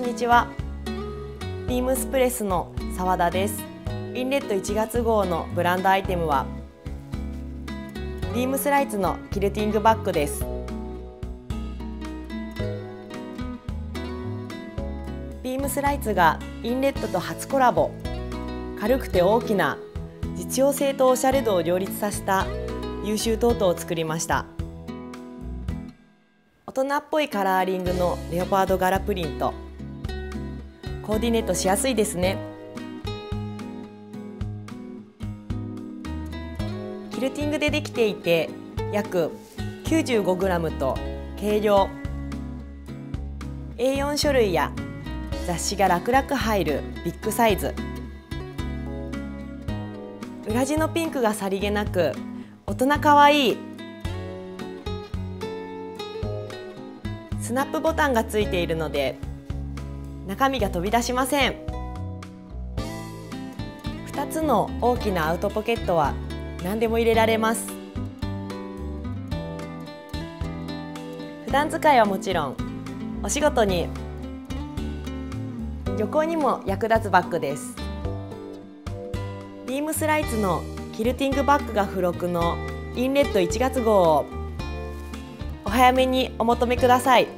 こんにちは。ビームスプレスの澤田です。インレット1月号のブランドアイテムはビームスライツのキルティングバッグです。ビームスライツがインレットと初コラボ。軽くて大きな実用性とおしゃれ度を両立させた優秀トートを作りました。大人っぽいカラーリングのレオパード柄プリント。コーディネートしやすいですね。キルティングでできていて約 95g と軽量。A4 書類や雑誌が楽々入るビッグサイズ。裏地のピンクがさりげなく大人かわいい。スナップボタンがついているので中身が飛び出しません。2つの大きなアウトポケットは何でも入れられます。普段使いはもちろんお仕事に旅行にも役立つバッグです。ビームスライツのキルティングバッグが付録のインレット1月号をお早めにお求めください。